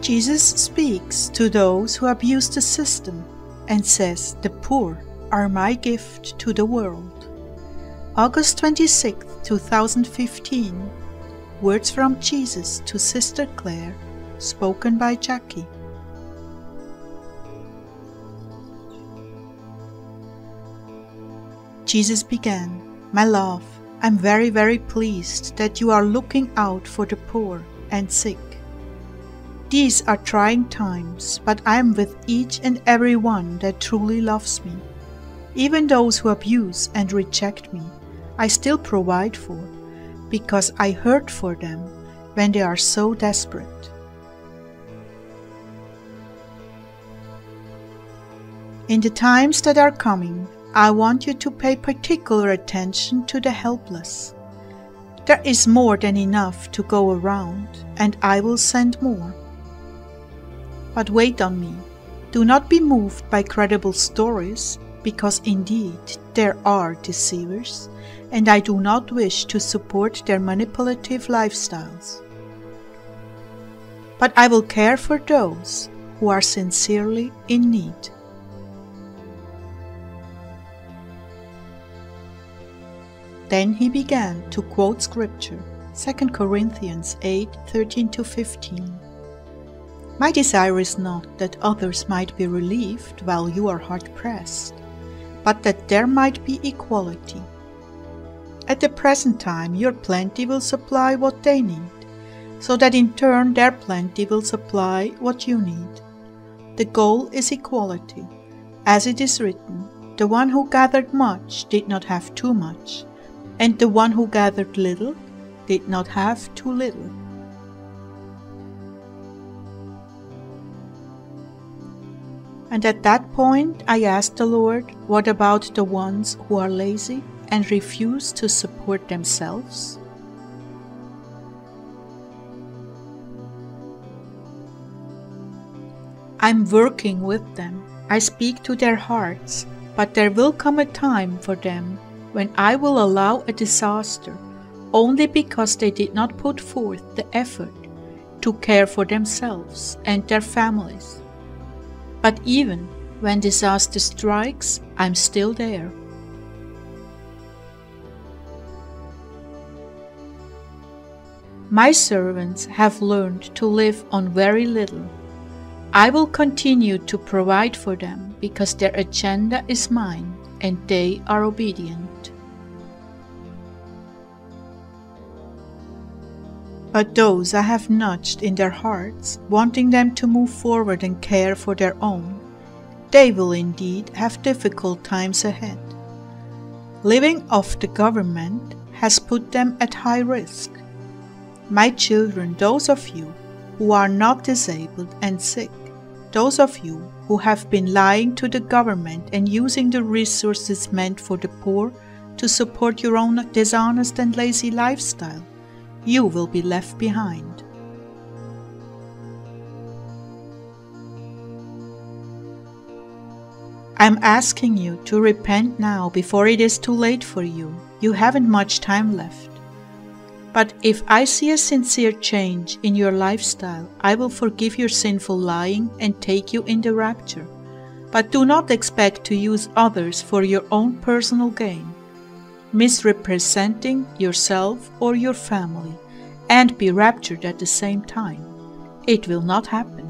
Jesus speaks to those who abuse the system and says, The poor are my gift to the world. August 26, 2015. Words from Jesus to Sister Clare, spoken by Jackie. Jesus began, My love, I'm very, very pleased that you are looking out for the poor and sick. These are trying times, but I am with each and every one that truly loves me. Even those who abuse and reject me, I still provide for, because I hurt for them when they are so desperate. In the times that are coming, I want you to pay particular attention to the helpless. There is more than enough to go around, and I will send more. But wait on me. Do not be moved by credible stories, because indeed there are deceivers, and I do not wish to support their manipulative lifestyles. But I will care for those who are sincerely in need. Then he began to quote scripture, 2 Corinthians 8 13 15. My desire is not that others might be relieved while you are hard pressed, but that there might be equality. At the present time, your plenty will supply what they need, so that in turn their plenty will supply what you need. The goal is equality. As it is written, the one who gathered much did not have too much and the one who gathered little did not have too little. And at that point, I asked the Lord, What about the ones who are lazy and refuse to support themselves? I'm working with them. I speak to their hearts, but there will come a time for them when I will allow a disaster only because they did not put forth the effort to care for themselves and their families. But even when disaster strikes, I'm still there. My servants have learned to live on very little. I will continue to provide for them because their agenda is mine and they are obedient. But those I have nudged in their hearts, wanting them to move forward and care for their own, they will indeed have difficult times ahead. Living off the government has put them at high risk. My children, those of you who are not disabled and sick, those of you who have been lying to the government and using the resources meant for the poor to support your own dishonest and lazy lifestyle, you will be left behind. I'm asking you to repent now before it is too late for you. You haven't much time left. But if I see a sincere change in your lifestyle, I will forgive your sinful lying and take you in the rapture. But do not expect to use others for your own personal gain, misrepresenting yourself or your family, and be raptured at the same time. It will not happen.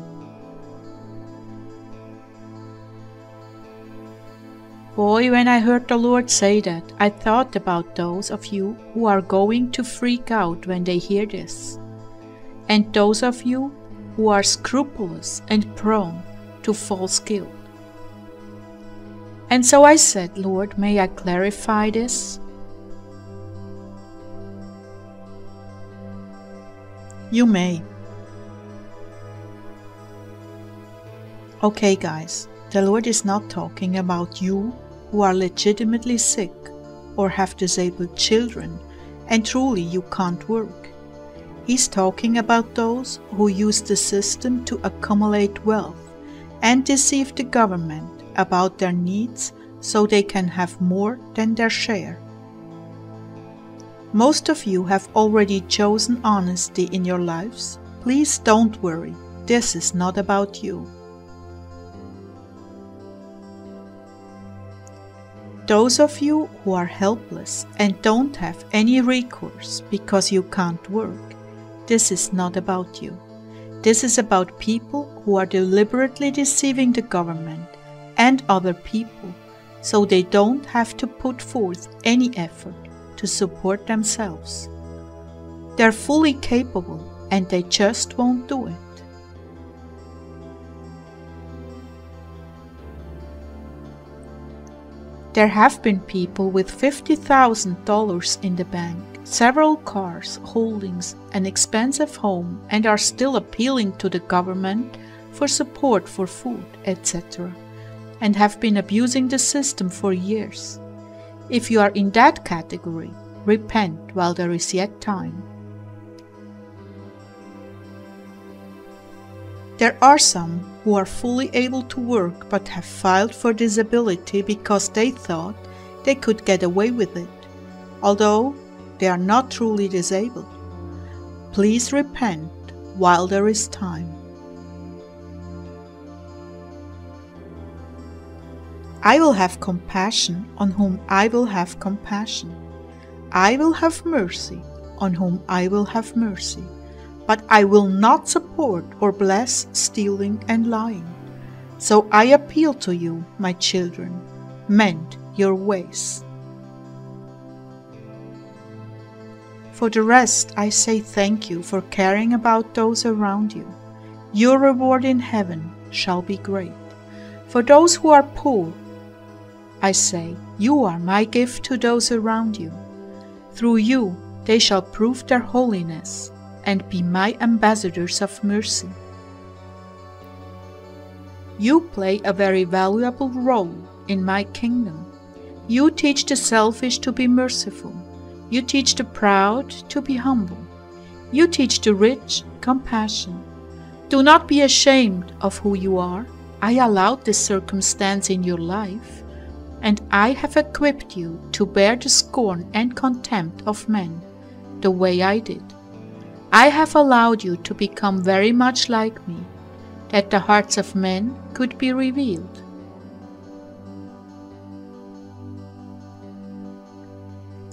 Boy, when I heard the Lord say that, I thought about those of you who are going to freak out when they hear this, and those of you who are scrupulous and prone to false guilt. And so I said, Lord, may I clarify this? You may. Okay, guys, the Lord is not talking about you who are legitimately sick or have disabled children and truly you can't work. He's talking about those who use the system to accumulate wealth and deceive the government about their needs so they can have more than their share. Most of you have already chosen honesty in your lives. Please don't worry. this is not about you. Those of you who are helpless and don't have any recourse because you can't work, this is not about you. This is about people who are deliberately deceiving the government and other people so they don't have to put forth any effort to support themselves. They're fully capable and they just won't do it. There have been people with $50,000 in the bank, several cars, holdings, an expensive home, and are still appealing to the government for support for food, etc., and have been abusing the system for years. If you are in that category, repent while there is yet time. There are some who are fully able to work but have filed for disability because they thought they could get away with it, although they are not truly disabled. Please repent while there is time. I will have compassion on whom I will have compassion. I will have mercy on whom I will have mercy but I will not support or bless stealing and lying. So I appeal to you, my children, mend your ways. For the rest, I say thank you for caring about those around you. Your reward in heaven shall be great. For those who are poor, I say, you are my gift to those around you. Through you, they shall prove their holiness and be my ambassadors of mercy. You play a very valuable role in my kingdom. You teach the selfish to be merciful. You teach the proud to be humble. You teach the rich compassion. Do not be ashamed of who you are. I allowed this circumstance in your life, and I have equipped you to bear the scorn and contempt of men, the way I did. I have allowed you to become very much like me, that the hearts of men could be revealed.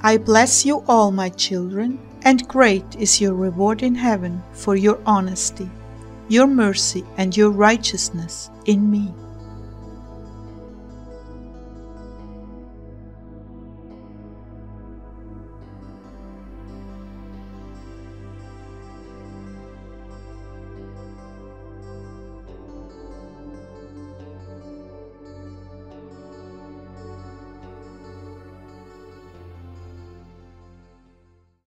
I bless you all, my children, and great is your reward in heaven for your honesty, your mercy, and your righteousness in me.